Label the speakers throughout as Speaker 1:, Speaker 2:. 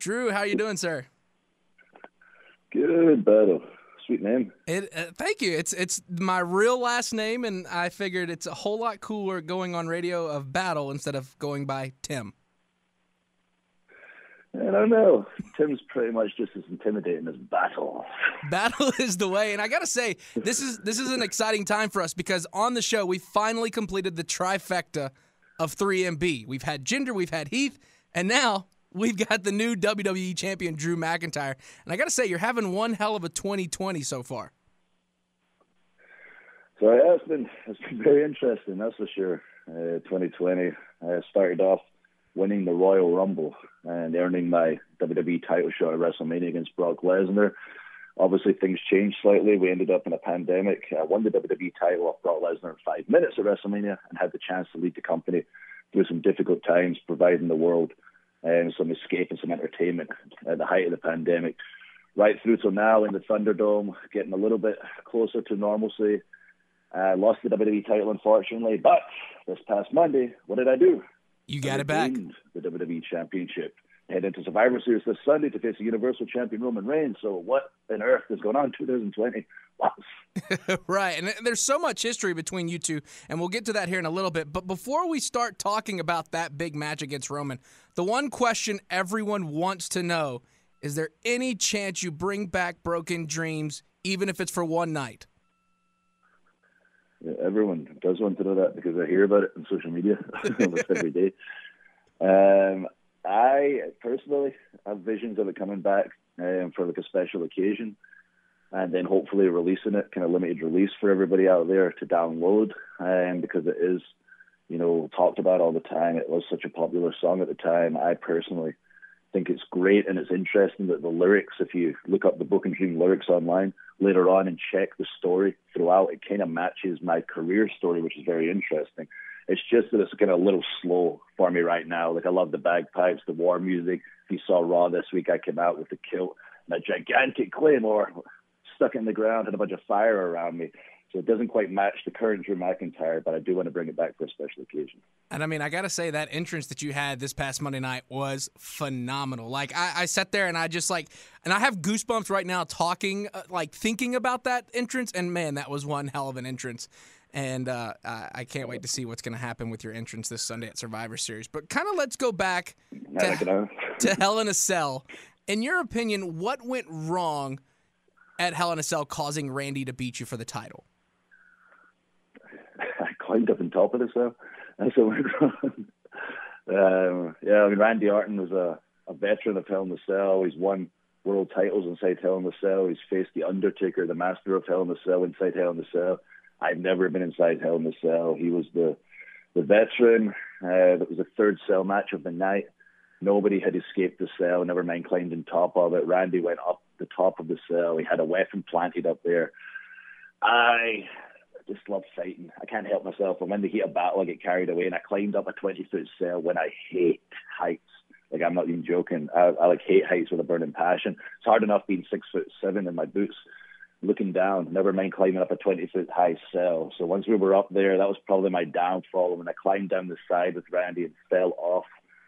Speaker 1: Drew, how you doing, sir?
Speaker 2: Good battle. Sweet name.
Speaker 1: It, uh, thank you. It's it's my real last name, and I figured it's a whole lot cooler going on radio of Battle instead of going by Tim.
Speaker 2: I don't know. Tim's pretty much just as intimidating as Battle.
Speaker 1: Battle is the way, and I gotta say, this is this is an exciting time for us because on the show we finally completed the trifecta of 3MB. We've had Ginger, we've had Heath, and now we've got the new WWE champion Drew McIntyre. And I gotta say, you're having one hell of a 2020 so far.
Speaker 2: So yeah, it's been it's been very interesting, that's for sure. Uh, 2020, I started off winning the Royal Rumble and earning my WWE title shot at WrestleMania against Brock Lesnar. Obviously, things changed slightly. We ended up in a pandemic. I won the WWE title off Brock Lesnar in five minutes at WrestleMania and had the chance to lead the company through some difficult times, providing the world um, some escape and some entertainment at the height of the pandemic. Right through till now in the Thunderdome, getting a little bit closer to normalcy. Uh, lost the WWE title, unfortunately, but this past Monday, what did I do?
Speaker 1: You got it back.
Speaker 2: The WWE Championship. Head into Survivor Series this Sunday to face the Universal Champion Roman Reigns. So what on earth is going on in 2020?
Speaker 1: right, and there's so much history between you two, and we'll get to that here in a little bit. But before we start talking about that big match against Roman, the one question everyone wants to know is there any chance you bring back Broken Dreams, even if it's for one night?
Speaker 2: Yeah, everyone does want to know that because I hear about it on social media almost every day. Um, I personally have visions of it coming back um, for like a special occasion, and then hopefully releasing it, kind of limited release for everybody out there to download, um, because it is, you know, talked about all the time. It was such a popular song at the time. I personally think it's great and it's interesting that the lyrics, if you look up the Broken Dream lyrics online later on and check the story throughout, it kind of matches my career story, which is very interesting. It's just that it's kind of a little slow for me right now. Like I love the bagpipes, the war music. If you saw Raw this week, I came out with the kilt and a gigantic claymore stuck in the ground and a bunch of fire around me. So it doesn't quite match the current Drew McIntyre, but I do want to bring it back for a special occasion.
Speaker 1: And I mean, I got to say that entrance that you had this past Monday night was phenomenal. Like I, I sat there and I just like, and I have goosebumps right now talking, uh, like thinking about that entrance. And man, that was one hell of an entrance. And uh, I can't wait to see what's going to happen with your entrance this Sunday at Survivor Series. But kind of let's go back to, to Hell in a Cell. In your opinion, what went wrong at Hell in a Cell causing Randy to beat you for the title?
Speaker 2: I climbed up on top of the cell. That's what went wrong. um, yeah, I mean, Randy Orton was a, a veteran of Hell in a Cell. He's won world titles inside Hell in a Cell. He's faced The Undertaker, the master of Hell in a Cell, inside Hell in a Cell. I've never been inside Hell in a Cell. He was the the veteran. Uh, that was the third cell match of the night. Nobody had escaped the cell, never mind climbed on top of it. Randy went up the top of the cell. He had a weapon planted up there. I just love fighting. I can't help myself. I'm in the heat of battle, I get carried away, and I climbed up a 20 foot cell when I hate heights. Like I'm not even joking. I, I like hate heights with a burning passion. It's hard enough being six foot seven in my boots, looking down. Never mind climbing up a 20 foot high cell. So once we were up there, that was probably my downfall. When I climbed down the side with Randy and fell off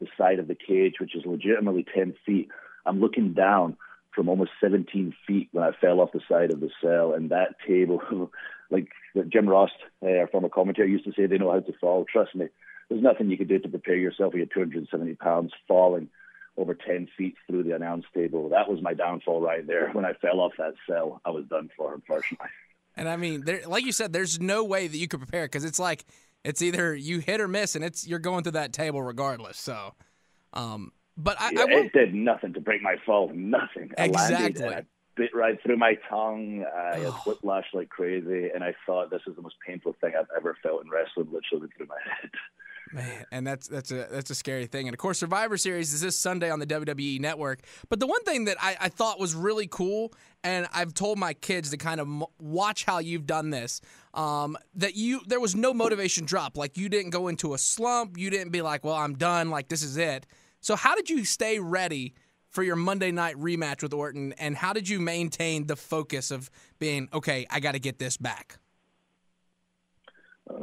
Speaker 2: the side of the cage, which is legitimately 10 feet, I'm looking down from almost 17 feet when I fell off the side of the cell. And that table, like Jim Ross, uh, former commentator, used to say, they know how to fall. Trust me, there's nothing you can do to prepare yourself. You're 270 pounds falling over 10 feet through the announce table. That was my downfall right there. When I fell off that cell, I was done for, unfortunately.
Speaker 1: And I mean, there, like you said, there's no way that you could prepare because it's like it's either you hit or miss, and it's you're going through that table regardless. So, um, but I,
Speaker 2: yeah,
Speaker 1: I
Speaker 2: it did nothing to break my fall. Nothing.
Speaker 1: Exactly.
Speaker 2: I landed, bit right through my tongue. I had whiplash like crazy, and I thought this is the most painful thing I've ever felt in wrestling, literally through my head.
Speaker 1: Man, and that's that's a that's a scary thing. And of course, Survivor Series is this Sunday on the WWE Network. But the one thing that I, I thought was really cool, and I've told my kids to kind of m- watch how you've done this. Um, that you there was no motivation drop. Like you didn't go into a slump. You didn't be like, well, I'm done. Like this is it. So how did you stay ready for your Monday night rematch with Orton, and how did you maintain the focus of being okay? I got to get this back.
Speaker 2: I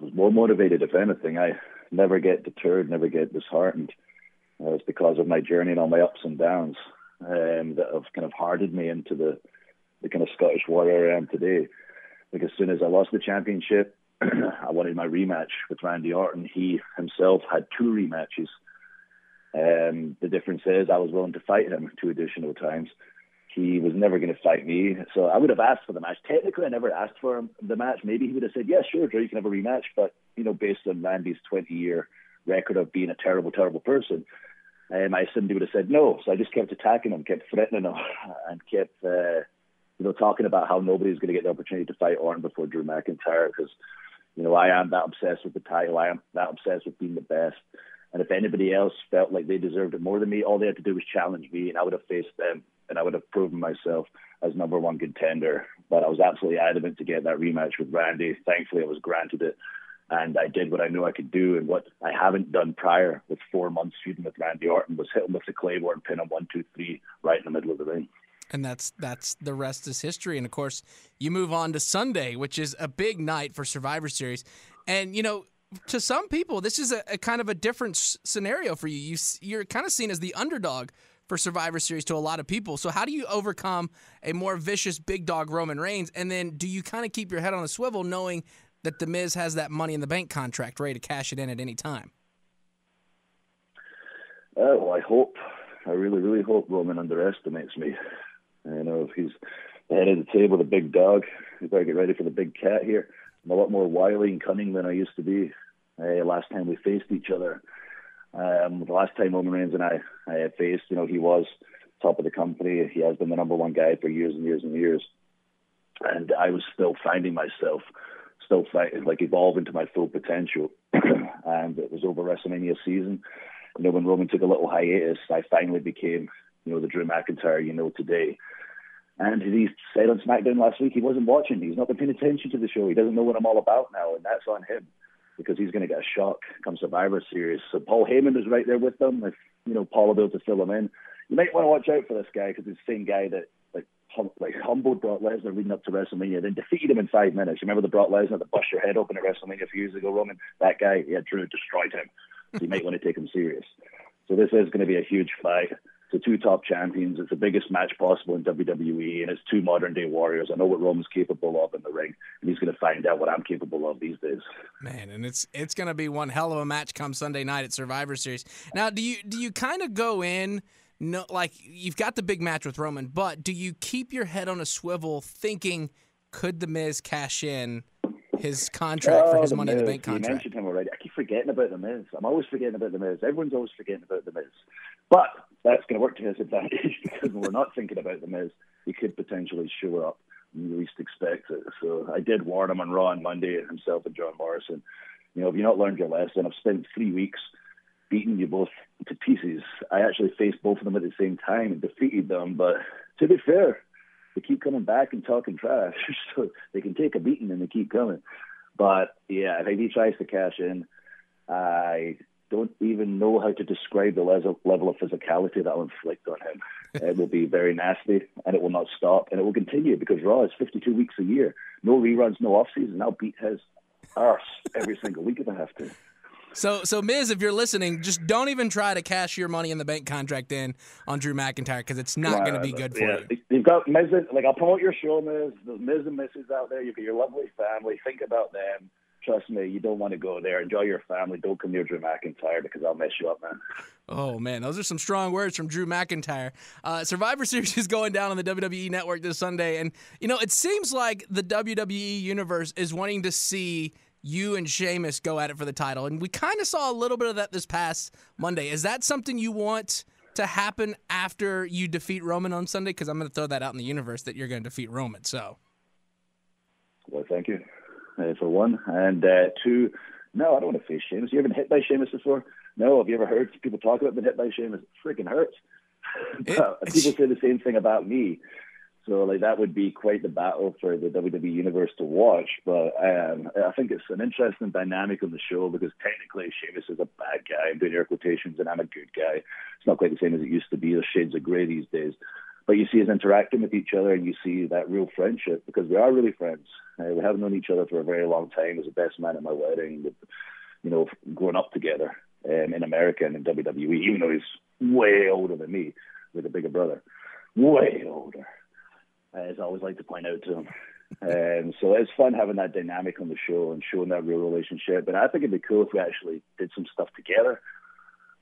Speaker 2: was more motivated, if anything. I never get deterred, never get disheartened. Uh, it's because of my journey and all my ups and downs um, that have kind of hardened me into the the kind of Scottish warrior I am today. Like as soon as I lost the championship, I wanted my rematch with Randy Orton. He himself had two rematches. Um, the difference is I was willing to fight him two additional times. He was never going to fight me, so I would have asked for the match. Technically, I never asked for the match. Maybe he would have said, "Yeah, sure, Drew, you can have a rematch." But you know, based on Randy's 20-year record of being a terrible, terrible person, um, I assumed he would have said no. So I just kept attacking him, kept threatening him, and kept, uh, you know, talking about how nobody's going to get the opportunity to fight Orton before Drew McIntyre because, you know, I am that obsessed with the title. I am that obsessed with being the best. And if anybody else felt like they deserved it more than me, all they had to do was challenge me, and I would have faced them, and I would have proven myself as number one contender. But I was absolutely adamant to get that rematch with Randy. Thankfully, I was granted it and I did what I knew I could do, and what I haven't done prior with four months feuding with Randy Orton was hit him with the Claymore, and pin him one, two, three, right in the middle of the ring.
Speaker 1: And that's that's the rest is history. And of course, you move on to Sunday, which is a big night for Survivor Series. And you know, to some people, this is a, a kind of a different scenario for you. You you're kind of seen as the underdog for Survivor Series to a lot of people. So how do you overcome a more vicious big dog Roman Reigns? And then do you kind of keep your head on a swivel knowing that The Miz has that money in the bank contract ready to cash it in at any time?
Speaker 2: Uh, well, I hope. I really, really hope Roman underestimates me. You know, if he's the head of the table, the big dog, we better get ready for the big cat here. I'm a lot more wily and cunning than I used to be. Uh, last time we faced each other, um, the last time Roman Reigns and I, I faced, you know, he was top of the company. He has been the number one guy for years and years and years. And I was still finding myself still fighting, like evolving to my full potential. and it was over WrestleMania season. You know, when Roman took a little hiatus, I finally became, you know, the Drew McIntyre you know today. And he said on SmackDown last week he wasn't watching. He's not been paying attention to the show. He doesn't know what I'm all about now, and that's on him because he's going to get a shock come Survivor Series. So Paul Heyman is right there with them. If you know Paul will to fill him in, you might want to watch out for this guy because it's the same guy that hum, like humbled Brock Lesnar leading up to WrestleMania, then defeated him in five minutes. Remember the Brock Lesnar that bust your head open at WrestleMania a few years ago, Roman? That guy, yeah, Drew destroyed him. So you might want to take him serious. So this is going to be a huge fight. It's two top champions. It's the biggest match possible in WWE, and it's two modern day warriors. I know what Roman's capable of in the ring, and he's going to find out what I'm capable of these days.
Speaker 1: Man, and it's it's going to be one hell of a match come Sunday night at Survivor Series. Now, do you do you kind of go in? no like you've got the big match with Roman, but do you keep your head on a swivel thinking could the Miz cash in his contract oh, for his money Miz. in the bank contract?
Speaker 2: You mentioned him already. I keep forgetting about the Miz. I'm always forgetting about the Miz. Everyone's always forgetting about the Miz. But that's going to work to his advantage because when we're not thinking about the Miz, he could potentially show up when you least expect it. So I did warn him on Raw on Monday, himself and John Morrison. You know, if you've not learned your lesson, I've spent three weeks beating you both to pieces. I actually faced both of them at the same time and defeated them. But to be fair, they keep coming back and talking trash, so they can take a beating and they keep coming. But yeah, if he tries to cash in, I don't even know how to describe the level of physicality that I'll inflict on him. it will be very nasty, and it will not stop, and it will continue because Raw is 52 weeks a year, no reruns, no off season. I'll beat his arse every single week if I have to.
Speaker 1: So, so Miz, if you're listening, just don't even try to cash your money in the bank contract in on Drew McIntyre because it's not going to be good for yeah. you.
Speaker 2: Got Miz, like I'll promote your show, Miz. The Miz and Mrs. out there. You've got your lovely family. Think about them. Trust me, you don't want to go there. Enjoy your family. Don't come near Drew McIntyre because I'll mess you up, man.
Speaker 1: Oh man, those are some strong words from Drew McIntyre. Uh, Survivor Series is going down on the WWE Network this Sunday, and you know it seems like the WWE universe is wanting to see you and Sheamus go at it for the title. And we kind of saw a little bit of that this past Monday. Is that something you want to happen after you defeat Roman on Sunday? Because I'm going to throw that out in the universe that you're going to defeat Roman. So.
Speaker 2: Well, thank you uh, for one. And uh, two, no, I don't want to face Sheamus. You ever been hit by Sheamus before? No. Have you ever heard people talk about being hit by Sheamus? It freaking hurts. It, people say the same thing about me. So like that would be quite the battle for the WWE universe to watch. But um, I think it's an interesting dynamic on the show because technically Sheamus is a bad guy. I'm doing air quotations, and I'm a good guy. It's not quite the same as it used to be. There's shades of grey these days. But you see us interacting with each other, and you see that real friendship because we are really friends. Uh, we have known each other for a very long time. Was the best man at my wedding. With, you know, growing up together. um, in America and in WWE, even though he's way older than me, with a bigger brother, way older. As I always like to point out to him. Um, so it's fun having that dynamic on the show and showing that real relationship. And I think it'd be cool if we actually did some stuff together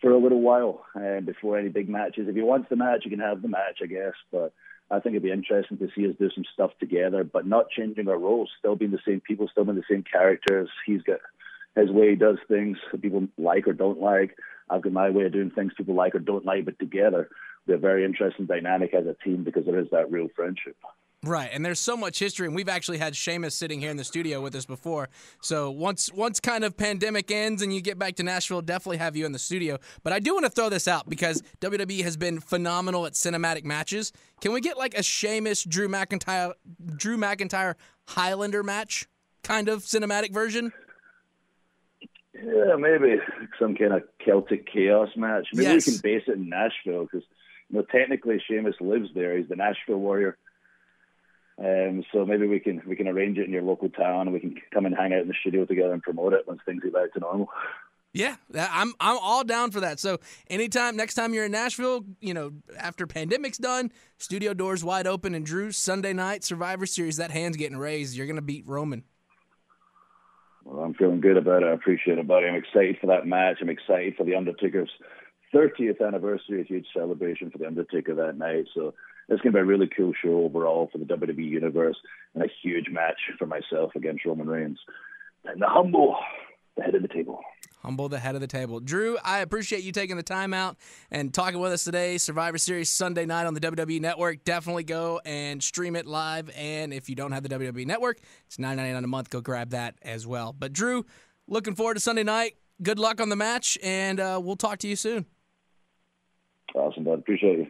Speaker 2: for a little while um, before any big matches. If he wants the match, you can have the match, I guess. But I think it'd be interesting to see us do some stuff together, but not changing our roles, still being the same people, still being the same characters. He's got his way he does things people like or don't like. I've got my way of doing things people like or don't like, but together we're very interesting dynamic as a team because there is that real friendship.
Speaker 1: Right, and there's so much history, and we've actually had Sheamus sitting here in the studio with us before. So once once kind of pandemic ends and you get back to Nashville, definitely have you in the studio. But I do want to throw this out because WWE has been phenomenal at cinematic matches. Can we get like a Sheamus Drew McIntyre Drew McIntyre Highlander match kind of cinematic version?
Speaker 2: Yeah, maybe some kind of Celtic chaos match. Maybe
Speaker 1: yes.
Speaker 2: we can base it in Nashville because you know technically Sheamus lives there. He's the Nashville Warrior um, so maybe we can we can arrange it in your local town, and we can come and hang out in the studio together and promote it once things get back to normal.
Speaker 1: Yeah, I'm I'm all down for that. So anytime, next time you're in Nashville, you know, after pandemic's done, studio doors wide open, and Drew Sunday night Survivor Series, that hand's getting raised. You're gonna beat Roman.
Speaker 2: Well, I'm feeling good about it. I appreciate it, buddy. I'm excited for that match. I'm excited for the Undertaker's 30th anniversary, a huge celebration for the Undertaker that night. So it's going to be a really cool show overall for the WWE Universe and a huge match for myself against Roman Reigns. And the humble, the head of the table.
Speaker 1: Humble, the head of the table. Drew, I appreciate you taking the time out and talking with us today. Survivor Series Sunday night on the WWE Network. Definitely go and stream it live. And if you don't have the WWE Network, it's nine ninety nine a month. Go grab that as well. But Drew, looking forward to Sunday night. Good luck on the match, and uh, we'll talk to you soon.
Speaker 2: Awesome, bud. Appreciate soon.